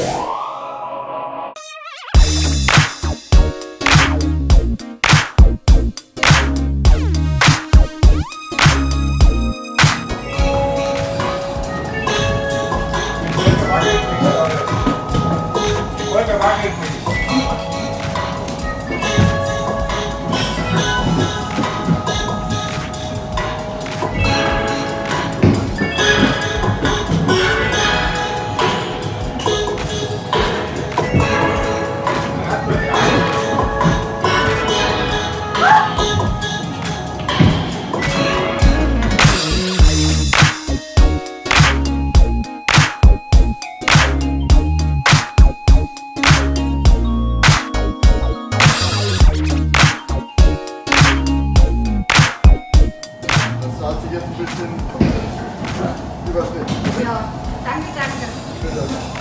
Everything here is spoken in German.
Wow. Das hat sich jetzt ein bisschen überschnitten. Ja, danke, danke. Bitte.